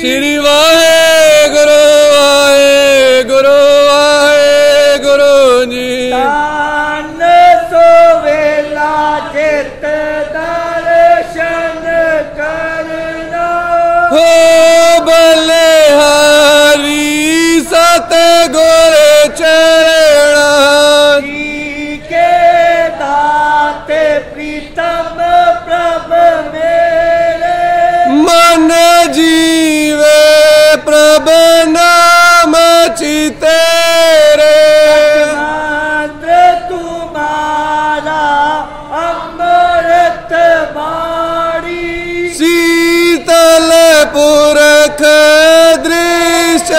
ਸ੍ਰੀ ਵਾਹਿਗੁਰੂ ਵਾਹਿਗੁਰੂ ਵਾਹਿਗੁਰੂ ਜੀ। ਤਾਨ ਸੋਵੇਲਾ ਚਿਤ ਦਰਸ਼ਨ ਕਰਨਾ। ਹੋ ਬਲਿਹਾਰੀ ਸਤ ਜੀਵੇ ਪ੍ਰਭ ਨਾਮ ਚਿਤੇਰੇ ਮੰਤਰ ਤੁਮਾਰਾ ਅੰਮ੍ਰਿਤ ਬਾਣੀ ਸੀਤਲ ਪੁਰਖ ਦ੍ਰਿਸ਼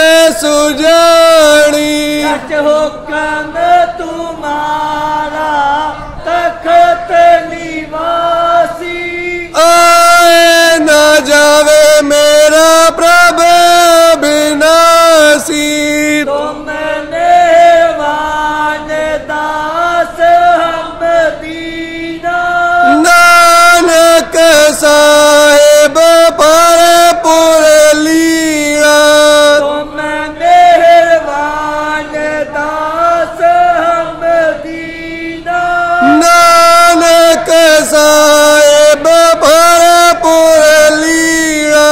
ਸਾਹਿਬ ਪਰਪੁਰ ਲੀਲਾ। ਤੁਮ ਮਿਹਰਬਾਨ ਦਾਸ ਹਮ ਦੀਨਾ। ਨਾਨਕ ਸਾਹਿਬ ਪਰਪੁਰ ਲੀਲਾ।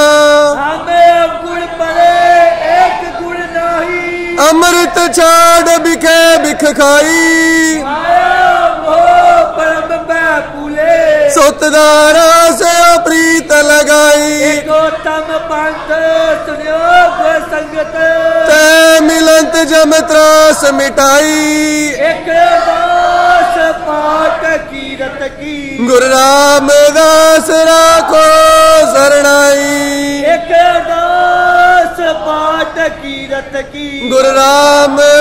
ਹਮੇ ਗੁਣ ਪਰੇ ਇੱਕ ਗੁਣ ਨਹੀਂ। ਅੰਮ੍ਰਿਤ ਛਾੜ ਬਿਖੇ ਬਿਖ ਖਾਈ। ਭੁਲੇ ਸੁਤਦਾਰਾ ਸੇ ਪ੍ਰੀਤ ਲਗਾਈ। ਏਕੋ ਤਮ ਪੰਥ ਸੁਨਿਓ ਗੁਰ ਸੰਗਤ। ਤੈ ਮਿਲੰਤ ਜਮ ਤਰਾਸ ਮਿਟਾਈ। ਇੱਕ ਦਾਸ ਪਾਟ ਕੀਰਤ ਕੀ। ਗੁਰ ਰਾਮਦਾਸ ਰਾਖੋ ਸਰਣਾਈ। ਇੱਕ ਦਾਸ ਪਾਟ ਕੀਰਤ ਕੀ। ਗੁਰ ਰਾਮਦਾਸ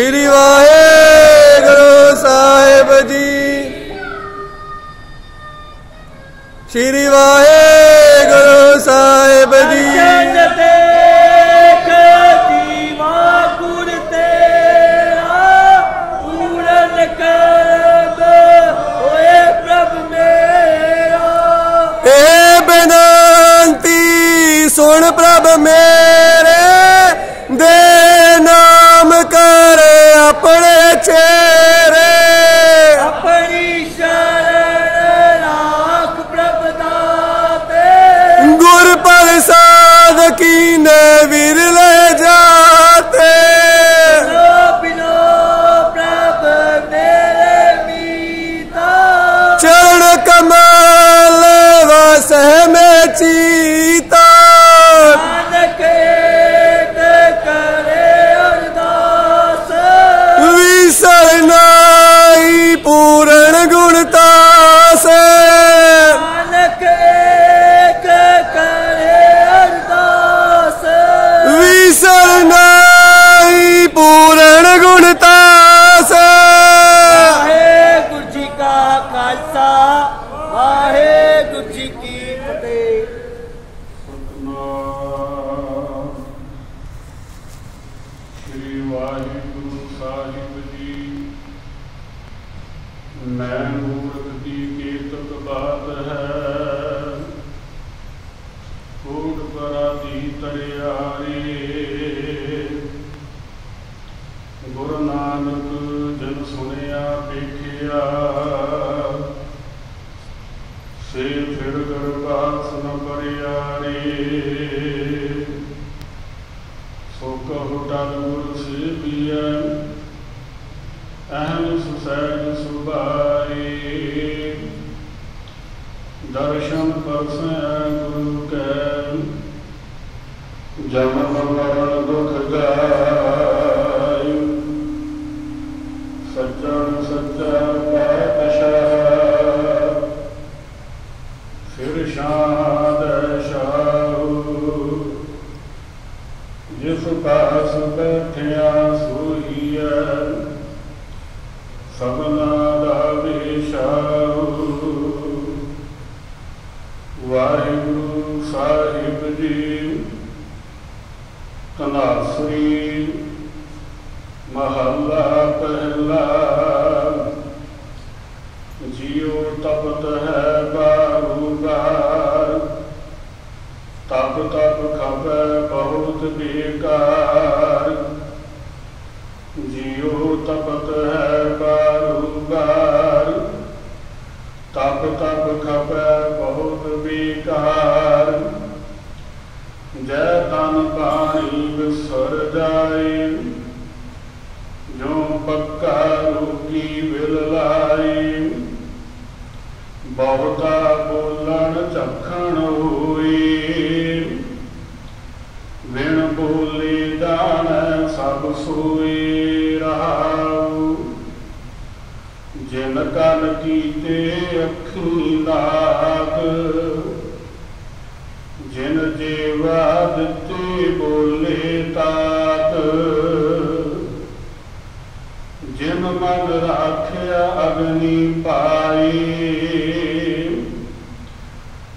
ਸ਼੍ਰੀ ਵਾਹਿਗੁਰੂ ਸਾਹਿਬ ਜੀ। ਸ਼੍ਰੀ ਵਾਹਿਗੁਰੂ ਸਾਹਿਬ ਜੀ। ਸੁਣ ਪ੍ਰਭ ਮੇਰੇ ਦੇ ਨਾਮ ਕਰ ਆਪਣੇ ਚਿਹਰੇ। ਆਪਣੀ ਸ਼ਰਨ ਰਾਖ ਪ੍ਰਭ ਦਾਤੇ ਗੁਰ ਪ੍ਰਸਾਦ ਕੀਨੇ ਵਿਰਲੇ ਸੇ ਫਿਰ ਗਰਬਾਸ ਨ ਪਰਿਆਰੇ ਸੋ ਕਹੋ ਟਲ ਗੁਰ ਸੇਵੀਐ ਅਹਮ ਸੁਸੈਨ ਸੁਭਾਈ ਦਰਸ਼ਨ ਪਰਸੈ ਗੁਰੂ ਕੈ ਜਨਮ ਮਰਨ ਦੁਖ ਗਾਇ ਜਿਨ ਕਲ ਕੀਤੇ ਅੱਖੀ ਲਾਗ। ਜਿਨ ਜੀਵਾ ਦਿੱਤੀ ਬੋਲੇ ਤਾਤ। ਜਿਨ ਮਨ ਰਾਖਿਆ ਅਗਨੀ ਪਾਈ।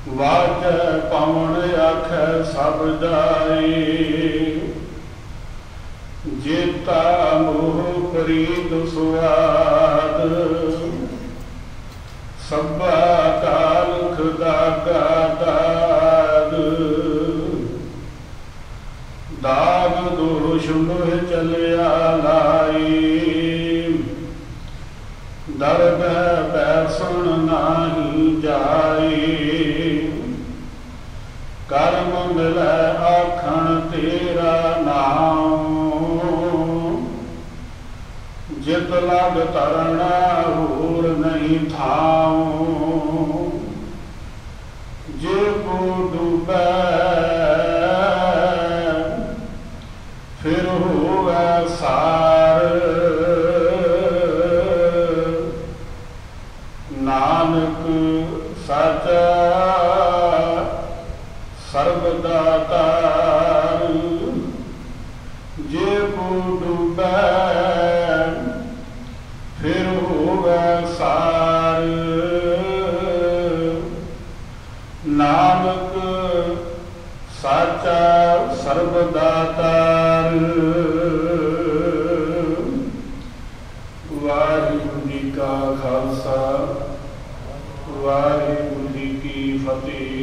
ਵਾਜ ਪਵਨ ਆਖੈ ਸਭ ਜਾਈ। ਜੇਤਾ ਮੋਹ ਪ੍ਰੀਤ ਸੁਆਦ। ਚਲਿਆ ਲਾਈ ਦਰਦ ਪੈ ਨਾਹੀ ਜਾਈ। ਕਰਮ ਮਿਲੈ ਆਖਣ ਤੇਰਾ ਨਾਮ ਜਿਤ ਲਗ ਤਰਣਾ ਹੋਰ ਨਹੀਂ ਥਾ ਫਿਰ ਹੋਵੇ ਸਾਰ ਸਰਬ ਦਾਤਾਰ ਵਾਹਿਗੁਰੂ ਜੀ ਕਾ ਖਾਲਸਾ ਵਾਹਿਗੁਰੂ ਜੀ ਕੀ ਫਤਿਹ।